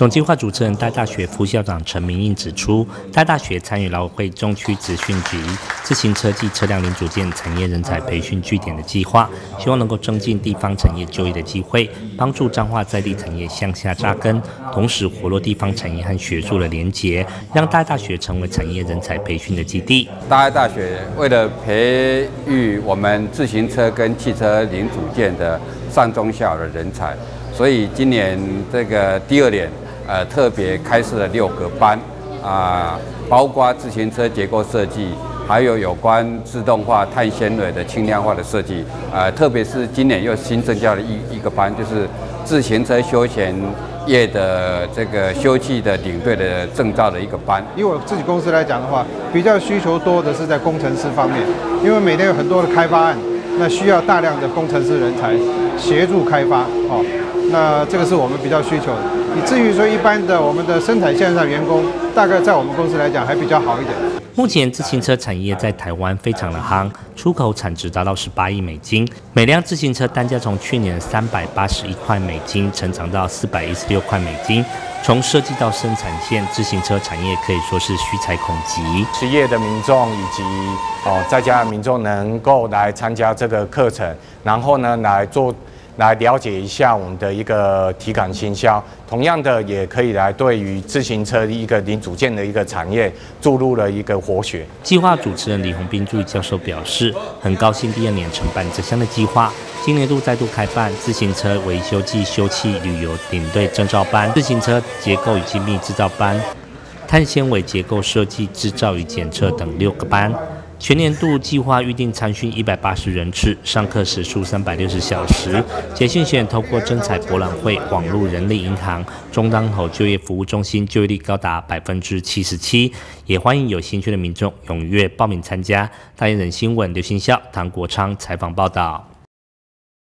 总计划主持人大大学副校长陈明应指出，大大学参与劳委会中区资讯局自行车及车辆零组件产业人才培训据点的计划，希望能够增进地方产业就业的机会，帮助彰化在地产业向下扎根，同时活络地方产业和学术的连结，让大大学成为产业人才培训的基地。大爱大学为了培育我们自行车跟汽车零组件的上中下的人才，所以今年这个第二年。呃，特别开设了六个班，啊，包括自行车结构设计，还有有关自动化碳纤维的轻量化的设计，呃，特别是今年又新增加了一一个班，就是自行车休闲业的这个休憩的领队的证照的一个班。以我自己公司来讲的话，比较需求多的是在工程师方面，因为每天有很多的开发案，那需要大量的工程师人才协助开发，哦。那这个是我们比较需求的。以至于说，一般的我们的生产线上员工，大概在我们公司来讲还比较好一点。目前自行车产业在台湾非常的夯，出口产值达到十八亿美金，每辆自行车单价从去年三百八十一块美金成长到四百一十六块美金。从设计到生产线，自行车产业可以说是虚财恐急。失业的民众以及哦在家的民众能够来参加这个课程，然后呢来做。来了解一下我们的一个体感行销，同样的也可以来对于自行车一个零组件的一个产业注入了一个活血。计划主持人李洪斌助理教授表示，很高兴第二年承办这项的计划，今年度再度开办自行车维修暨修葺旅游领队证照班、自行车结构与精密制造班、碳纤维结构设计制造与检测等六个班。全年度计划预定参训一百八十人次，上课时数三百六十小时。捷讯选透过征才博览会、网络人力银行、中当口就业服务中心，就业率高达百分之七十七。也欢迎有兴趣的民众踊跃报名参加。代言人新闻刘新孝、唐国昌采访报道。